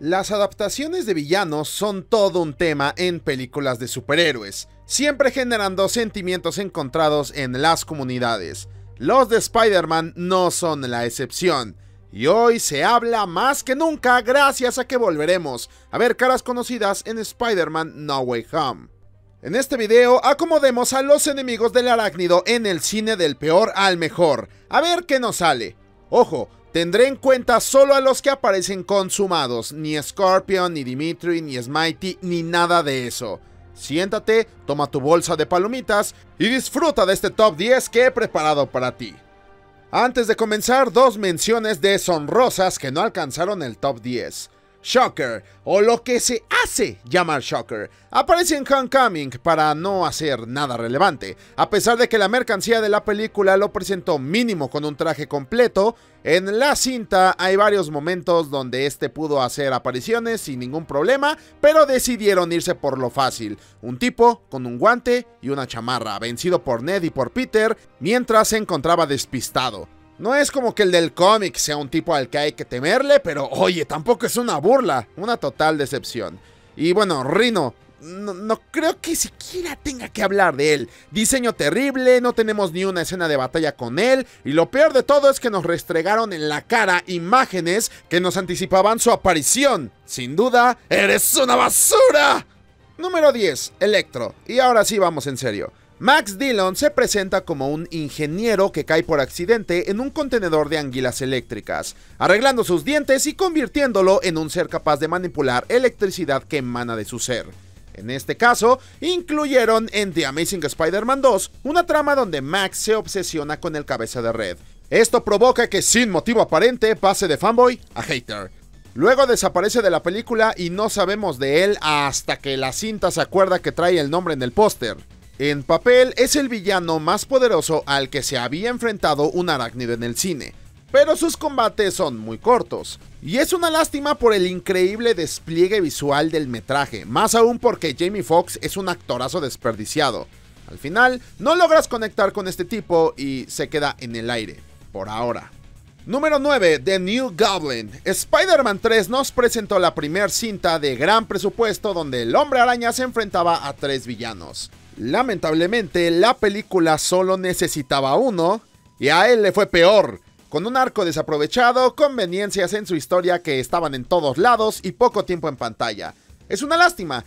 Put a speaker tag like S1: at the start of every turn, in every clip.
S1: Las adaptaciones de villanos son todo un tema en películas de superhéroes, siempre generando sentimientos encontrados en las comunidades. Los de Spider-Man no son la excepción, y hoy se habla más que nunca gracias a que volveremos a ver caras conocidas en Spider-Man No Way Home. En este video acomodemos a los enemigos del arácnido en el cine del peor al mejor, a ver qué nos sale. Ojo, Tendré en cuenta solo a los que aparecen consumados, ni Scorpion, ni Dimitri, ni Smitey, ni nada de eso. Siéntate, toma tu bolsa de palomitas y disfruta de este top 10 que he preparado para ti. Antes de comenzar, dos menciones deshonrosas que no alcanzaron el top 10. Shocker, o lo que se hace llamar Shocker, aparece en Homecoming para no hacer nada relevante. A pesar de que la mercancía de la película lo presentó mínimo con un traje completo, en la cinta hay varios momentos donde este pudo hacer apariciones sin ningún problema, pero decidieron irse por lo fácil. Un tipo con un guante y una chamarra, vencido por Ned y por Peter, mientras se encontraba despistado. No es como que el del cómic sea un tipo al que hay que temerle, pero oye, tampoco es una burla, una total decepción. Y bueno, Rino, no, creo que siquiera tenga que hablar de él. Diseño terrible, no tenemos ni una escena de batalla con él. Y lo peor de todo es que nos restregaron en la cara imágenes que nos anticipaban su aparición. Sin duda, eres una basura. Número 10, Electro. Y ahora sí vamos en serio. Max Dillon se presenta como un ingeniero que cae por accidente en un contenedor de anguilas eléctricas, arreglando sus dientes y convirtiéndolo en un ser capaz de manipular electricidad que emana de su ser. En este caso, incluyeron en The Amazing Spider-Man 2 una trama donde Max se obsesiona con el cabeza de red. Esto provoca que sin motivo aparente pase de fanboy a hater. Luego desaparece de la película y no sabemos de él hasta que la cinta se acuerda que trae el nombre en el póster. En papel es el villano más poderoso al que se había enfrentado un arácnido en el cine, pero sus combates son muy cortos. Y es una lástima por el increíble despliegue visual del metraje, más aún porque Jamie Foxx es un actorazo desperdiciado. Al final, no logras conectar con este tipo y se queda en el aire, por ahora. Número 9. The New Goblin. Spider-Man 3 nos presentó la primera cinta de gran presupuesto donde el hombre araña se enfrentaba a tres villanos. Lamentablemente, la película solo necesitaba uno, y a él le fue peor, con un arco desaprovechado, conveniencias en su historia que estaban en todos lados y poco tiempo en pantalla. Es una lástima.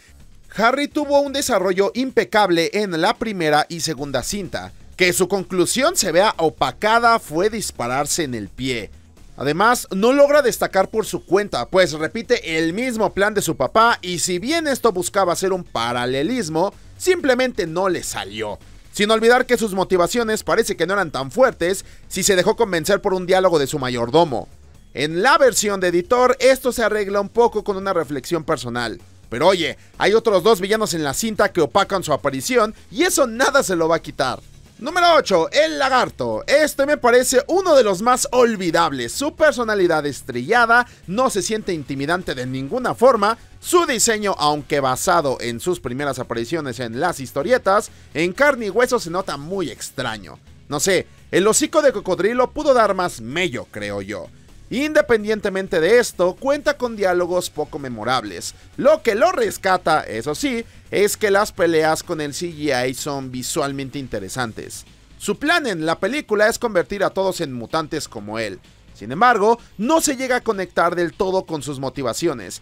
S1: Harry tuvo un desarrollo impecable en la primera y segunda cinta. Que su conclusión se vea opacada fue dispararse en el pie. Además, no logra destacar por su cuenta, pues repite el mismo plan de su papá y si bien esto buscaba hacer un paralelismo, simplemente no le salió. Sin olvidar que sus motivaciones parece que no eran tan fuertes si se dejó convencer por un diálogo de su mayordomo. En la versión de editor esto se arregla un poco con una reflexión personal. Pero oye, hay otros dos villanos en la cinta que opacan su aparición y eso nada se lo va a quitar. Número 8. El lagarto. Este me parece uno de los más olvidables. Su personalidad estrellada no se siente intimidante de ninguna forma. Su diseño, aunque basado en sus primeras apariciones en las historietas, en carne y hueso se nota muy extraño. No sé, el hocico de cocodrilo pudo dar más mello, creo yo. Independientemente de esto, cuenta con diálogos poco memorables. Lo que lo rescata, eso sí, es que las peleas con el CGI son visualmente interesantes. Su plan en la película es convertir a todos en mutantes como él. Sin embargo, no se llega a conectar del todo con sus motivaciones,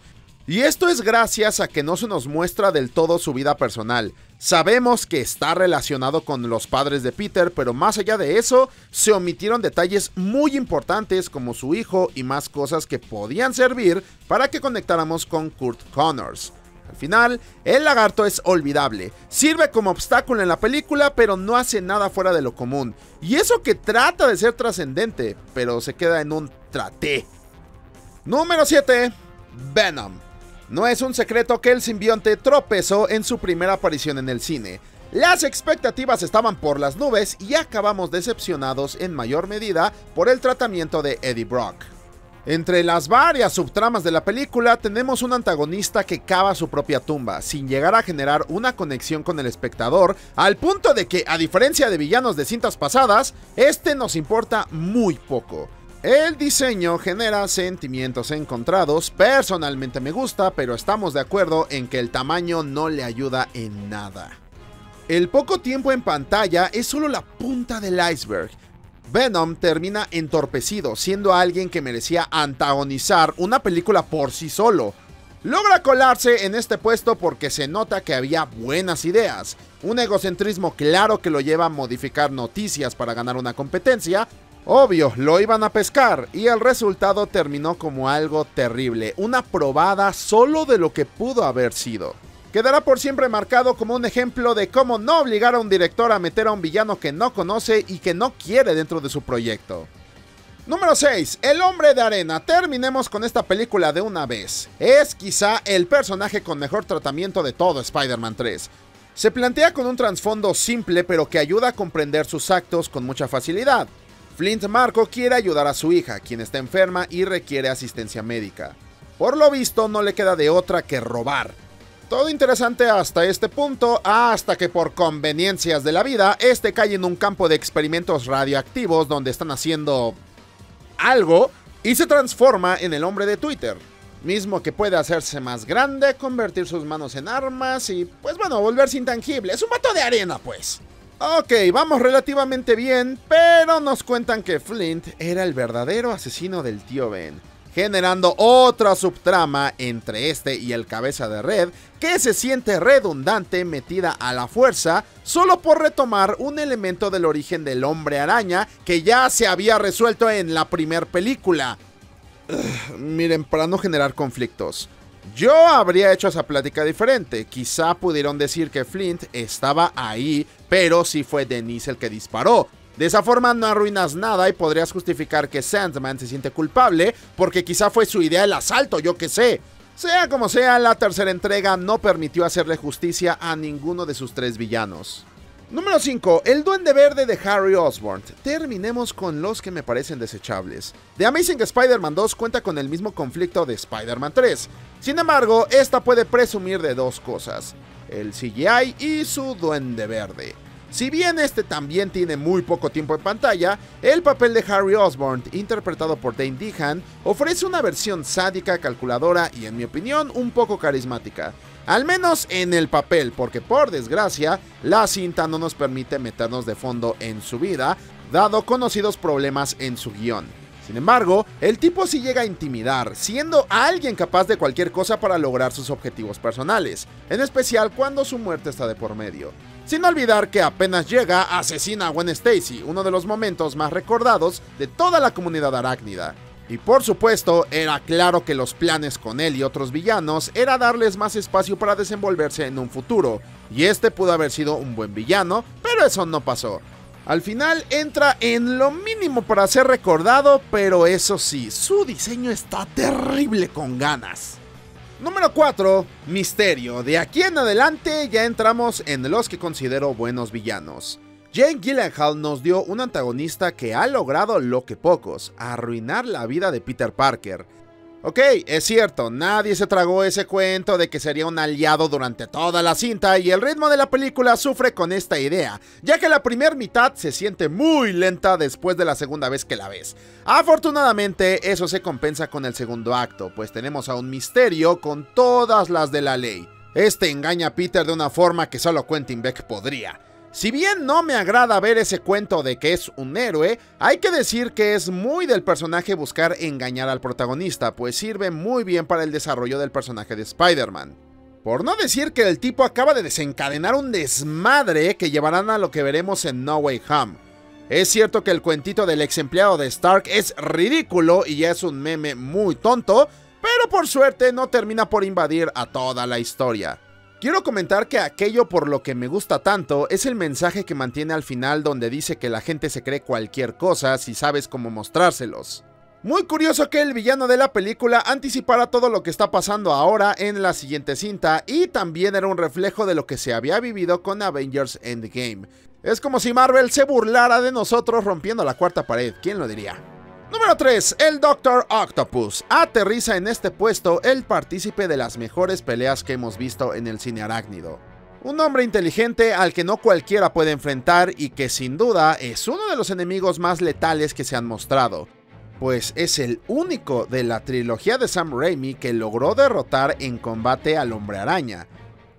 S1: y esto es gracias a que no se nos muestra del todo su vida personal. Sabemos que está relacionado con los padres de Peter, pero más allá de eso, se omitieron detalles muy importantes como su hijo y más cosas que podían servir para que conectáramos con Kurt Connors. Al final, el lagarto es olvidable, sirve como obstáculo en la película, pero no hace nada fuera de lo común. Y eso que trata de ser trascendente, pero se queda en un traté. Número 7. Venom. No es un secreto que el simbionte tropezó en su primera aparición en el cine. Las expectativas estaban por las nubes y acabamos decepcionados en mayor medida por el tratamiento de Eddie Brock. Entre las varias subtramas de la película tenemos un antagonista que cava su propia tumba, sin llegar a generar una conexión con el espectador, al punto de que, a diferencia de villanos de cintas pasadas, este nos importa muy poco. El diseño genera sentimientos encontrados, personalmente me gusta, pero estamos de acuerdo en que el tamaño no le ayuda en nada. El poco tiempo en pantalla es solo la punta del iceberg. Venom termina entorpecido, siendo alguien que merecía antagonizar una película por sí solo. Logra colarse en este puesto porque se nota que había buenas ideas, un egocentrismo claro que lo lleva a modificar noticias para ganar una competencia, Obvio, lo iban a pescar y el resultado terminó como algo terrible, una probada solo de lo que pudo haber sido. Quedará por siempre marcado como un ejemplo de cómo no obligar a un director a meter a un villano que no conoce y que no quiere dentro de su proyecto. Número 6. El hombre de arena. Terminemos con esta película de una vez. Es quizá el personaje con mejor tratamiento de todo Spider-Man 3. Se plantea con un trasfondo simple pero que ayuda a comprender sus actos con mucha facilidad. Flint Marco quiere ayudar a su hija, quien está enferma y requiere asistencia médica. Por lo visto no le queda de otra que robar. Todo interesante hasta este punto, hasta que por conveniencias de la vida, este cae en un campo de experimentos radioactivos donde están haciendo algo y se transforma en el hombre de Twitter. Mismo que puede hacerse más grande, convertir sus manos en armas y, pues bueno, volverse intangible. Es un vato de arena, pues. Ok, vamos relativamente bien, pero nos cuentan que Flint era el verdadero asesino del tío Ben, generando otra subtrama entre este y el cabeza de red que se siente redundante metida a la fuerza solo por retomar un elemento del origen del hombre araña que ya se había resuelto en la primer película. miren, para no generar conflictos. Yo habría hecho esa plática diferente. Quizá pudieron decir que Flint estaba ahí, pero sí fue Denise el que disparó. De esa forma no arruinas nada y podrías justificar que Sandman se siente culpable porque quizá fue su idea el asalto, yo que sé. Sea como sea, la tercera entrega no permitió hacerle justicia a ninguno de sus tres villanos. Número 5. El Duende Verde de Harry Osborn. Terminemos con los que me parecen desechables. The Amazing Spider-Man 2 cuenta con el mismo conflicto de Spider-Man 3. Sin embargo, esta puede presumir de dos cosas. El CGI y su Duende Verde. Si bien este también tiene muy poco tiempo en pantalla, el papel de Harry Osborn, interpretado por Dane Dehan, ofrece una versión sádica, calculadora y en mi opinión un poco carismática. Al menos en el papel, porque por desgracia, la cinta no nos permite meternos de fondo en su vida, dado conocidos problemas en su guion. Sin embargo, el tipo sí llega a intimidar, siendo alguien capaz de cualquier cosa para lograr sus objetivos personales, en especial cuando su muerte está de por medio. Sin olvidar que apenas llega, asesina a Gwen Stacy, uno de los momentos más recordados de toda la comunidad arácnida. Y por supuesto, era claro que los planes con él y otros villanos era darles más espacio para desenvolverse en un futuro, y este pudo haber sido un buen villano, pero eso no pasó. Al final entra en lo mínimo para ser recordado, pero eso sí, su diseño está terrible con ganas. Número 4. Misterio. De aquí en adelante ya entramos en los que considero buenos villanos. Jane Gyllenhaal nos dio un antagonista que ha logrado lo que pocos, arruinar la vida de Peter Parker. Ok, es cierto, nadie se tragó ese cuento de que sería un aliado durante toda la cinta y el ritmo de la película sufre con esta idea, ya que la primera mitad se siente muy lenta después de la segunda vez que la ves. Afortunadamente, eso se compensa con el segundo acto, pues tenemos a un misterio con todas las de la ley. Este engaña a Peter de una forma que solo Quentin Beck podría. Si bien no me agrada ver ese cuento de que es un héroe, hay que decir que es muy del personaje buscar engañar al protagonista, pues sirve muy bien para el desarrollo del personaje de Spider-Man. Por no decir que el tipo acaba de desencadenar un desmadre que llevarán a lo que veremos en No Way Home. Es cierto que el cuentito del ex empleado de Stark es ridículo y ya es un meme muy tonto, pero por suerte no termina por invadir a toda la historia. Quiero comentar que aquello por lo que me gusta tanto es el mensaje que mantiene al final donde dice que la gente se cree cualquier cosa si sabes cómo mostrárselos. Muy curioso que el villano de la película anticipara todo lo que está pasando ahora en la siguiente cinta y también era un reflejo de lo que se había vivido con Avengers Endgame. Es como si Marvel se burlara de nosotros rompiendo la cuarta pared, ¿quién lo diría? Número 3. El Doctor Octopus. Aterriza en este puesto el partícipe de las mejores peleas que hemos visto en el cine arácnido. Un hombre inteligente al que no cualquiera puede enfrentar y que sin duda es uno de los enemigos más letales que se han mostrado. pues es el único de la trilogía de Sam Raimi que logró derrotar en combate al hombre araña.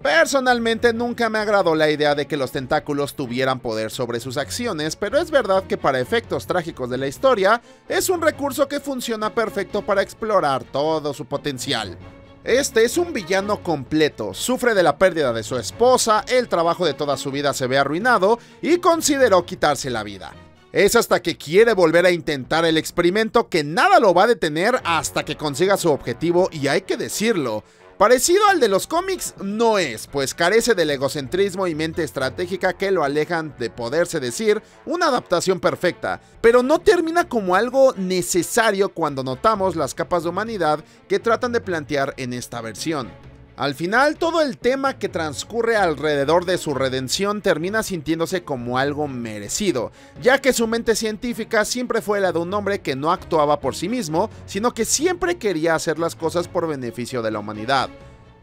S1: Personalmente nunca me agradó la idea de que los tentáculos tuvieran poder sobre sus acciones, pero es verdad que para efectos trágicos de la historia, es un recurso que funciona perfecto para explorar todo su potencial. Este es un villano completo, sufre de la pérdida de su esposa, el trabajo de toda su vida se ve arruinado y consideró quitarse la vida. Es hasta que quiere volver a intentar el experimento que nada lo va a detener hasta que consiga su objetivo y hay que decirlo, Parecido al de los cómics no es, pues carece del egocentrismo y mente estratégica que lo alejan de poderse decir una adaptación perfecta, pero no termina como algo necesario cuando notamos las capas de humanidad que tratan de plantear en esta versión. Al final, todo el tema que transcurre alrededor de su redención termina sintiéndose como algo merecido, ya que su mente científica siempre fue la de un hombre que no actuaba por sí mismo, sino que siempre quería hacer las cosas por beneficio de la humanidad.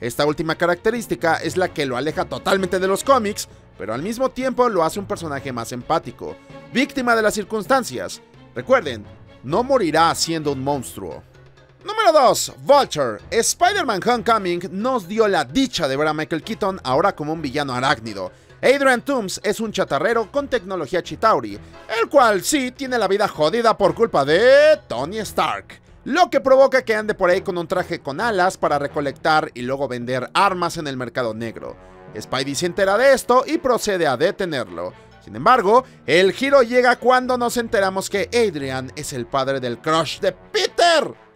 S1: Esta última característica es la que lo aleja totalmente de los cómics, pero al mismo tiempo lo hace un personaje más empático, víctima de las circunstancias. Recuerden, no morirá siendo un monstruo. Número 2. Vulture. Spider-Man Homecoming nos dio la dicha de ver a Michael Keaton ahora como un villano arácnido. Adrian Toomes es un chatarrero con tecnología Chitauri, el cual sí tiene la vida jodida por culpa de Tony Stark. Lo que provoca que ande por ahí con un traje con alas para recolectar y luego vender armas en el mercado negro. Spidey se entera de esto y procede a detenerlo. Sin embargo, el giro llega cuando nos enteramos que Adrian es el padre del crush de Peter.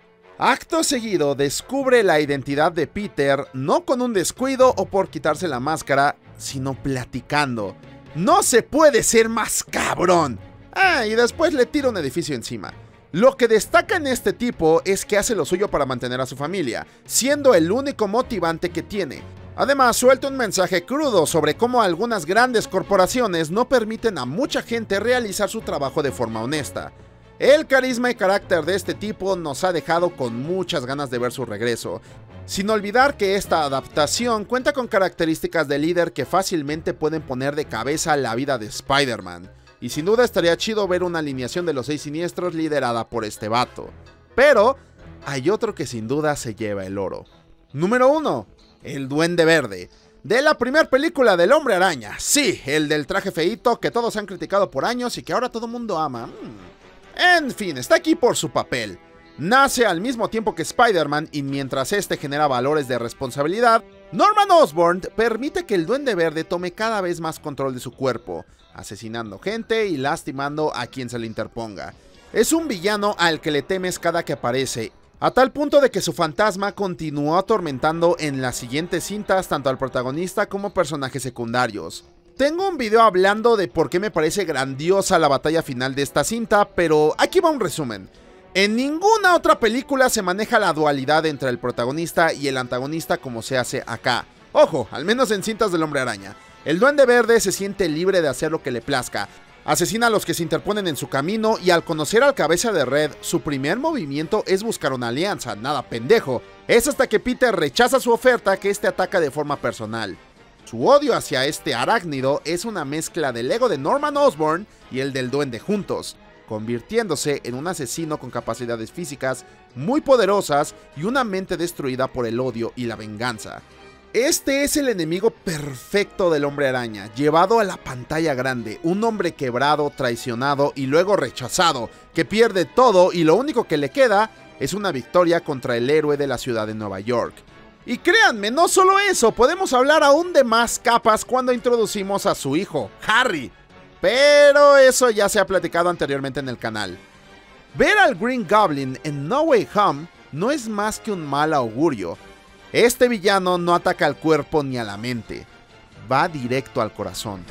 S1: Acto seguido descubre la identidad de Peter no con un descuido o por quitarse la máscara, sino platicando. No se puede ser más cabrón. Ah, y después le tira un edificio encima. Lo que destaca en este tipo es que hace lo suyo para mantener a su familia, siendo el único motivante que tiene. Además, suelta un mensaje crudo sobre cómo algunas grandes corporaciones no permiten a mucha gente realizar su trabajo de forma honesta. El carisma y carácter de este tipo nos ha dejado con muchas ganas de ver su regreso, sin olvidar que esta adaptación cuenta con características de líder que fácilmente pueden poner de cabeza la vida de Spider-Man, y sin duda estaría chido ver una alineación de los seis siniestros liderada por este vato. Pero hay otro que sin duda se lleva el oro. Número 1. El Duende Verde. De la primera película del Hombre Araña. Sí, el del traje feito que todos han criticado por años y que ahora todo mundo ama. Mm. En fin, está aquí por su papel. Nace al mismo tiempo que Spider-Man y mientras este genera valores de responsabilidad, Norman Osborn permite que el Duende Verde tome cada vez más control de su cuerpo, asesinando gente y lastimando a quien se le interponga. Es un villano al que le temes cada que aparece, a tal punto de que su fantasma continuó atormentando en las siguientes cintas tanto al protagonista como personajes secundarios. Tengo un video hablando de por qué me parece grandiosa la batalla final de esta cinta, pero aquí va un resumen. En ninguna otra película se maneja la dualidad entre el protagonista y el antagonista como se hace acá. Ojo, al menos en cintas del hombre araña. El duende verde se siente libre de hacer lo que le plazca. Asesina a los que se interponen en su camino y al conocer al cabeza de red, su primer movimiento es buscar una alianza, nada pendejo. Es hasta que Peter rechaza su oferta que este ataca de forma personal. Su odio hacia este arácnido es una mezcla del ego de Norman Osborn y el del duende juntos, convirtiéndose en un asesino con capacidades físicas muy poderosas y una mente destruida por el odio y la venganza. Este es el enemigo perfecto del hombre araña, llevado a la pantalla grande, un hombre quebrado, traicionado y luego rechazado, que pierde todo y lo único que le queda es una victoria contra el héroe de la ciudad de Nueva York. Y créanme, no solo eso, podemos hablar aún de más capas cuando introducimos a su hijo, Harry. Pero eso ya se ha platicado anteriormente en el canal. Ver al Green Goblin en No Way Home no es más que un mal augurio. Este villano no ataca al cuerpo ni a la mente, va directo al corazón.